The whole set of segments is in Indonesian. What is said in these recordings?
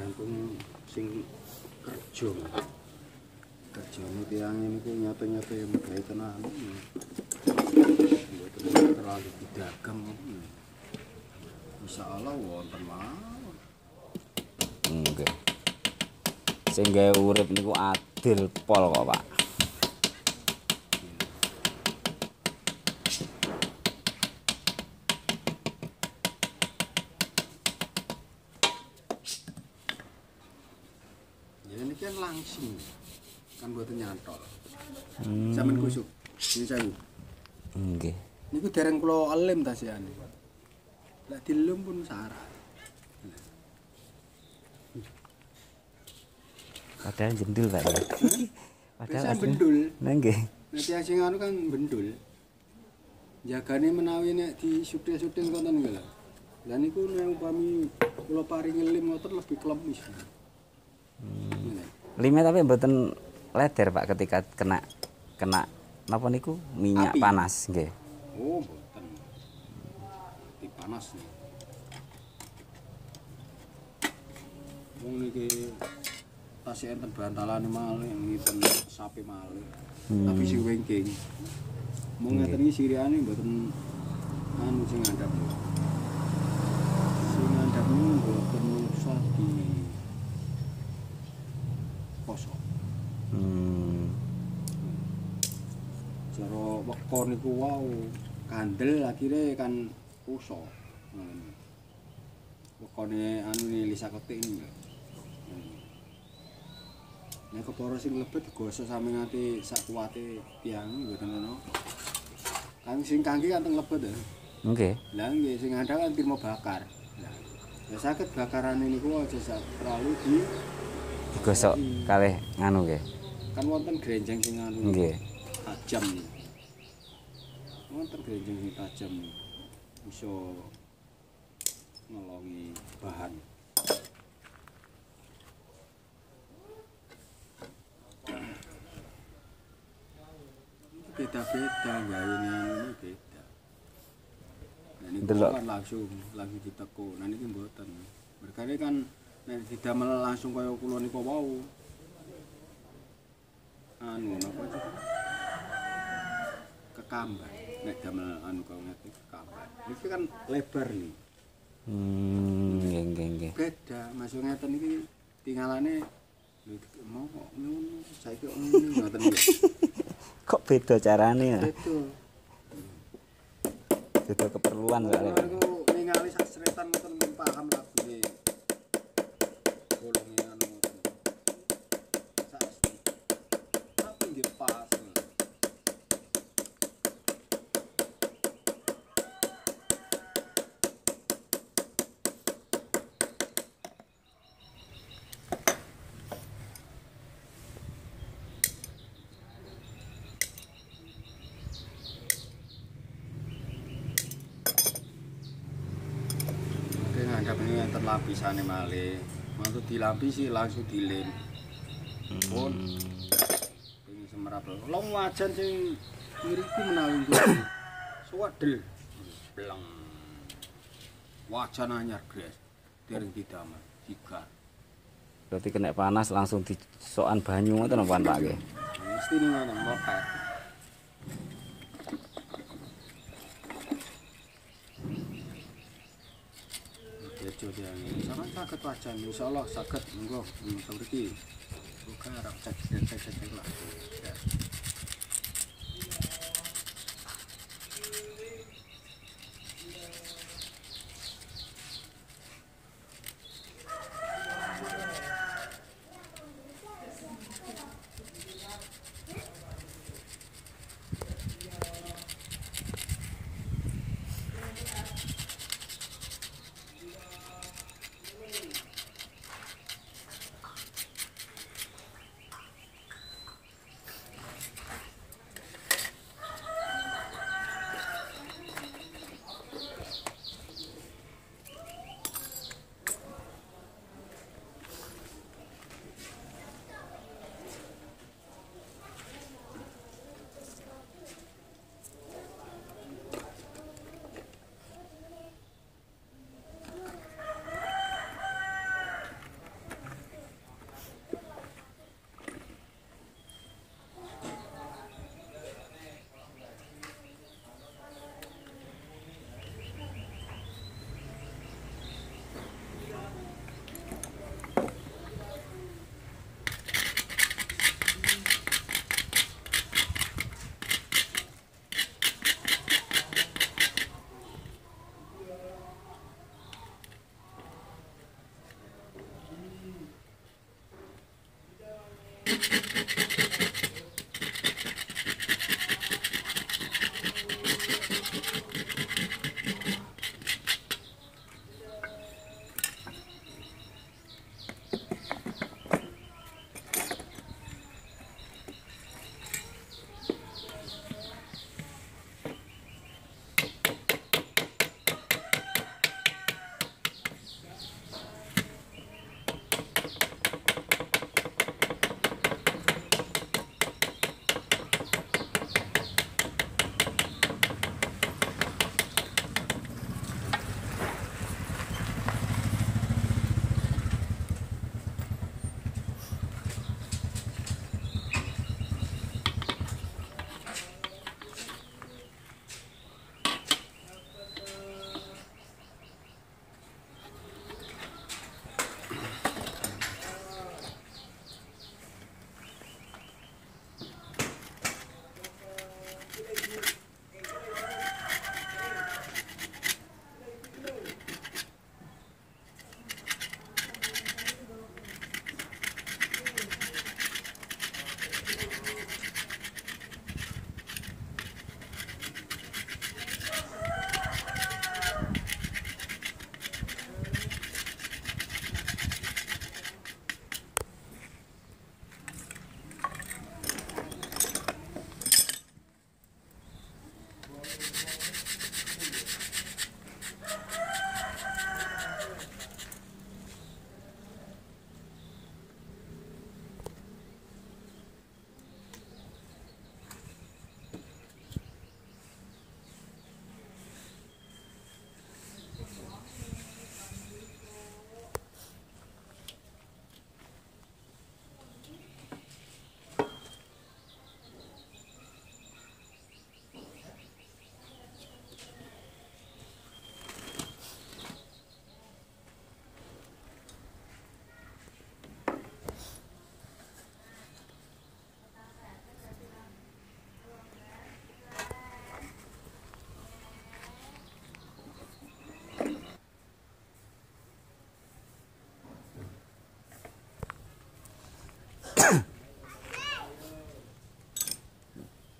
tergantung sing kerja kerja ini tiang ini kok nyata nyata yang baik tenang hmm. buat terlalu didagem hmm. insyaallah wonten mawon hmm, oke sehingga urip niku adil pol kok pak kan buatan nyantol hmm. zaman kusuk ini saya nggih okay. niku dereng kula elim ta siane lek dilem pun sarah padahal jendul Pak padahal Bisa bendul nah nanti asing anu kan bendul jagane menawi nek di syuting-syuting konten nggih lho lan niku nek upami kula paringi lim ngoten lebih klemis hmm lima tapi mboten leder Pak ketika kena kena napa niku minyak Api. panas nggih. Oh, mboten. Dipanas. Wong niki tasih enten bantalane malih, ngiten sapi malih. Hmm. Tapi sing wengking. Mung ngeten iki siriane mboten anu sing ngandhap. rekor niku wow kandel akhirnya kan uso hmm. anu nih lisa kote ini ya hmm. ini keporo sing lebet gosok sampe nanti sakuati tiang gitu no no kan sing kangki kan teng lebet ya oke okay. lah nggih sing ada kan mau bakar nah, ya sakit bakaran ini kuwa aja terlalu di digosok kali nganu nggih kan wonten grenjeng sing anu nggih tajam Mau grenjeng tajam bisa ngelongi bahan beda-beda gawe ini beda nah ini kan langsung langsung diteko nah ini buatan berkali kan nah, nah, malah langsung kayak kulon nika bau anu napa kekambang nek damel anu kau ngerti ini kan lebar nih hmm nggih nggih nggih beda masuk ngeten iki tinggalane mau kok ngono saiki ngoten kok beda carane ya beda beda keperluan kali ya ngoten paham lagu iki e. lapisannya male waktu dilapisi langsung dilem hmm. ini semerap long wajan sih miripku menawung gue suadil belang wajan anyar guys tiring tidak aman jika berarti kena panas langsung di banyu itu nampak pak ya mesti diulangi sampean saged wajan insyaallah saged monggo seperti buka harap cek cek cek lah ya. chup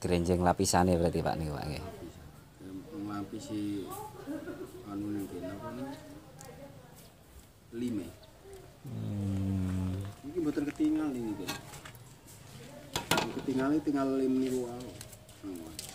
Grenjeng lapisane berarti Pak niku Pak nggih. Lapisi anu ning apa niku? Lime. Hmm. Iki mboten ketinggal niki. Ketinggal tinggal lim niku wae. Hmm.